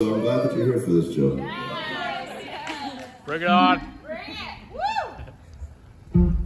So I'm glad that you're here for this, Joe. Bring it on. Bring it. Woo!